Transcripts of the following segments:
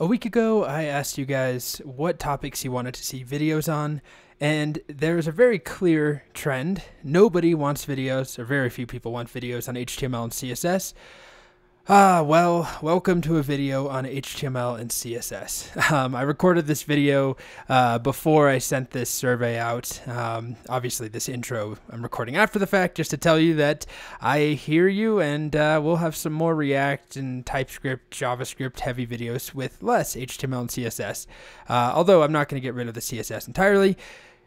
A week ago, I asked you guys what topics you wanted to see videos on, and there's a very clear trend. Nobody wants videos, or very few people want videos on HTML and CSS. Ah, well, welcome to a video on HTML and CSS. Um, I recorded this video uh, before I sent this survey out. Um, obviously, this intro I'm recording after the fact just to tell you that I hear you and uh, we'll have some more React and TypeScript, JavaScript heavy videos with less HTML and CSS. Uh, although I'm not going to get rid of the CSS entirely.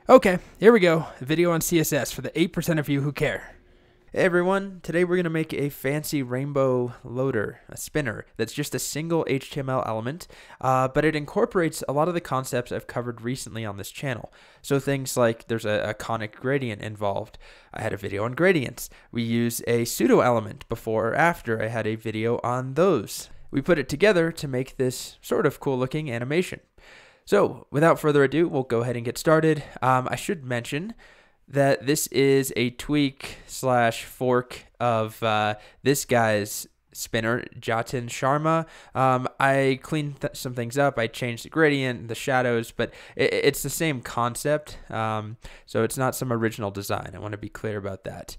Okay, here we go. A video on CSS for the 8% of you who care. Hey everyone, today we're going to make a fancy rainbow loader, a spinner, that's just a single HTML element, uh, but it incorporates a lot of the concepts I've covered recently on this channel. So things like there's a, a conic gradient involved. I had a video on gradients. We use a pseudo element before or after. I had a video on those. We put it together to make this sort of cool looking animation. So without further ado, we'll go ahead and get started. Um, I should mention that this is a tweak slash fork of uh, this guy's spinner, Jatin Sharma. Um, I cleaned th- some things up. I changed the gradient, the shadows, but it, it's the same concept. Um, so it's not some original design. I want to be clear about that.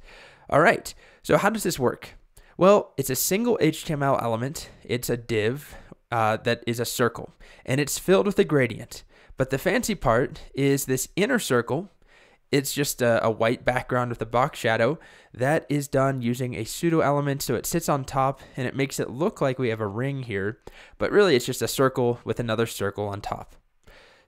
All right. So how does this work? Well, it's a single HTML element. It's a div uh, that is a circle, and it's filled with a gradient. But the fancy part is this inner circle it's just a, a, white background with a box shadow. That is done using a pseudo element, so it sits on top and it makes it look like we have a ring here, but really it's just a circle with another circle on top.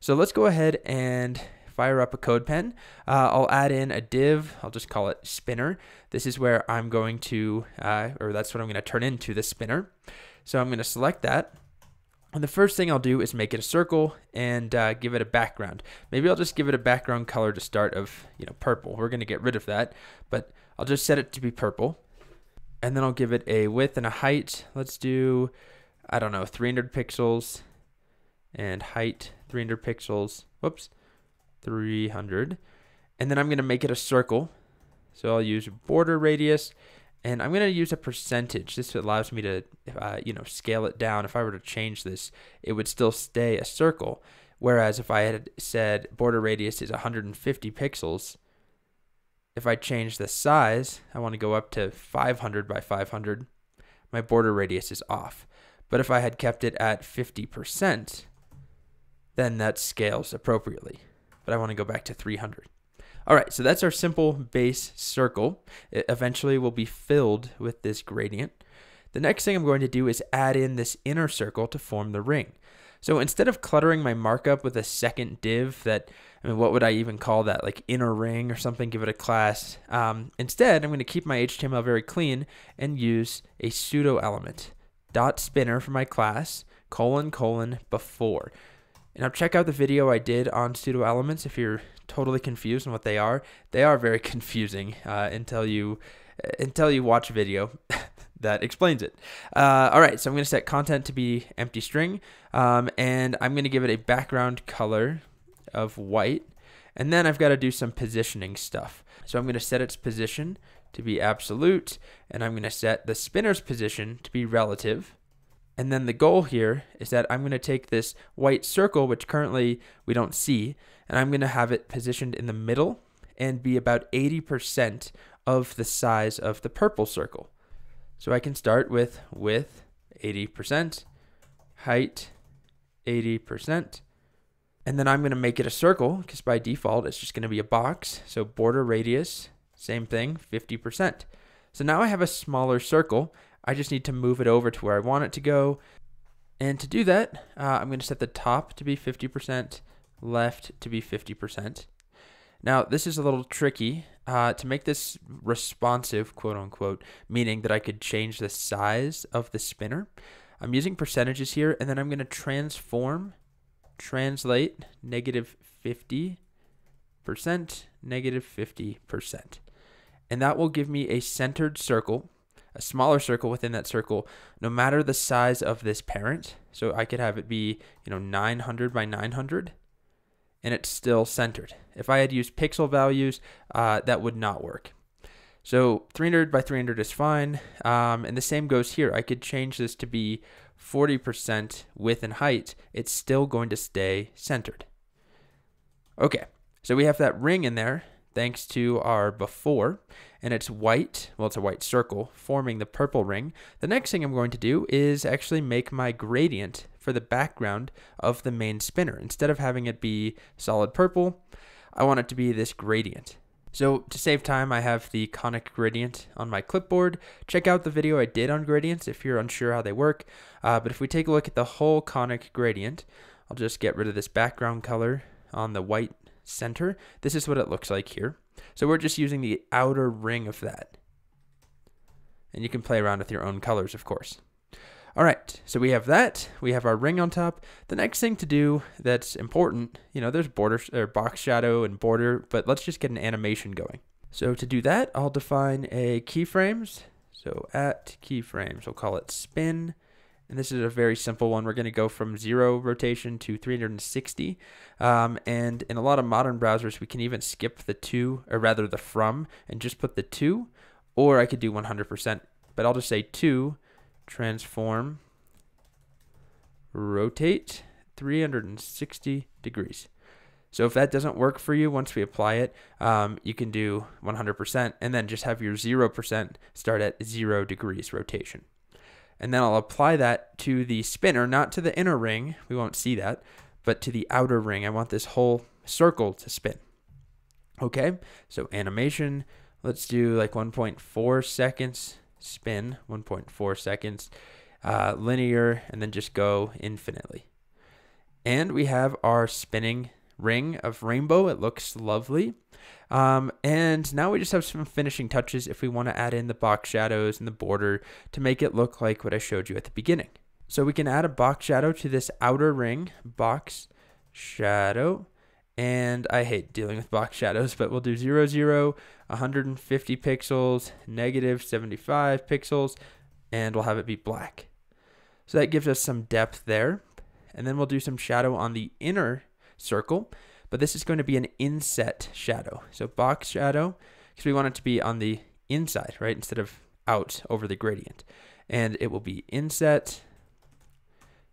So let's go ahead and fire up a CodePen. Uh, I'll add in a div. I'll just call it spinner. This is where I'm going to, uh, or that's what I'm going to turn into the spinner. So I'm going to select that. And the first thing I'll do is make it a circle and uh, give it a background. Maybe I'll just give it a background color to start of, you know, purple. We're going to get rid of that, but I'll just set it to be purple. And then I'll give it a width and a height. Let's do, I don't know, 300 pixels and height 300 pixels. Whoops, 300. And then I'm going to make it a circle. So I'll use border radius and I'm going to use a percentage. This allows me to, uh, you know, scale it down. If I were to change this, it would still stay a circle. Whereas if I had said border radius is 150 pixels, if I change the size, I want to go up to 500 by 500, my border radius is off. But if I had kept it at 50%, then that scales appropriately. But I want to go back to 300. All right, so that's our simple base circle. It eventually will be filled with this gradient. The next thing I'm going to do is add in this inner circle to form the ring. So instead of cluttering my markup with a second div that, I mean, what would I even call that? Like inner ring or something, give it a class. Um, instead, I'm going to keep my HTML very clean and use a pseudo element. Dot spinner for my class, colon, colon, before. Now check out the video I did on pseudo elements if you're totally confused on what they are. They are very confusing uh, until you uh, until you watch a video that explains it. Uh, all right, so I'm going to set content to be empty string, um, and I'm going to give it a background color of white, and then I've got to do some positioning stuff. So I'm going to set its position to be absolute, and I'm going to set the spinner's position to be relative. And then the goal here is that I'm going to take this white circle, which currently we don't see, and I'm going to have it positioned in the middle and be about 80% of the size of the purple circle. So I can start with width 80%, height 80%, and then I'm going to make it a circle because by default it's just going to be a box. So border radius, same thing, 50%. So now I have a smaller circle I just need to move it over to where I want it to go. And to do that, uh, I'm going to set the top to be 50%, left to be 50%. Now, this is a little tricky. Uh, to make this responsive, quote unquote, meaning that I could change the size of the spinner, I'm using percentages here, and then I'm going to transform, translate negative 50%, negative 50%. And that will give me a centered circle a smaller circle within that circle, no matter the size of this parent. So I could have it be, you know, 900 by 900, and it's still centered. If I had used pixel values, uh, that would not work. So 300 by 300 is fine. Um, and the same goes here. I could change this to be 40% width and height, it's still going to stay centered. Okay, so we have that ring in there thanks to our before, and it's white. Well, it's a white circle forming the purple ring. The next thing I'm going to do is actually make my gradient for the background of the main spinner. Instead of having it be solid purple, I want it to be this gradient. So to save time, I have the conic gradient on my clipboard. Check out the video I did on gradients if you're unsure how they work. Uh, but if we take a look at the whole conic gradient, I'll just get rid of this background color on the white center. This is what it looks like here. So we're just using the outer ring of that. And you can play around with your own colors, of course. All right, so we have that. We have our ring on top. The next thing to do that's important, you know, there's border or box shadow and border, but let's just get an animation going. So to do that, I'll define a keyframes. So at keyframes, we'll call it spin. And this is a very simple one. We're going to go from zero rotation to 360. Um, and in a lot of modern browsers, we can even skip the to, or rather the from, and just put the to. Or I could do 100%, but I'll just say to transform, rotate 360 degrees. So if that doesn't work for you once we apply it, um, you can do 100% and then just have your 0% start at 0 degrees rotation. And then I'll apply that to the spinner, not to the inner ring, we won't see that, but to the outer ring. I want this whole circle to spin. Okay, so animation, let's do like 1.4 seconds spin 1.4 seconds, uh, linear, and then just go infinitely. And we have our spinning ring of rainbow. It looks lovely. Um, and now we just have some finishing touches if we want to add in the box shadows and the border to make it look like what I showed you at the beginning. So we can add a box shadow to this outer ring, box shadow, and I hate dealing with box shadows, but we'll do 0, 0, 150 pixels, negative 75 pixels, and we'll have it be black. So that gives us some depth there. And then we'll do some shadow on the inner circle, but this is going to be an inset shadow. So box shadow, because we want it to be on the inside, right, instead of out over the gradient. And it will be inset,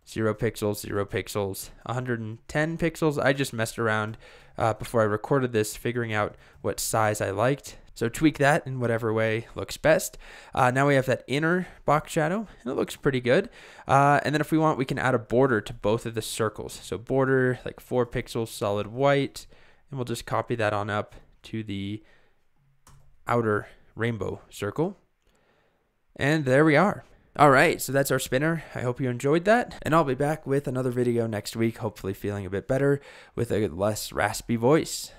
zero pixels, zero pixels, 110 pixels. I just messed around uh, before I recorded this, figuring out what size I liked. So tweak that in whatever way looks best. Uh, now we have that inner box shadow, and it looks pretty good. Uh, and then if we want, we can add a border to both of the circles. So border, like four pixels, solid white, and we'll just copy that on up to the outer rainbow circle. And there we are. All right, so that's our spinner. I hope you enjoyed that. And I'll be back with another video next week, hopefully feeling a bit better with a less raspy voice.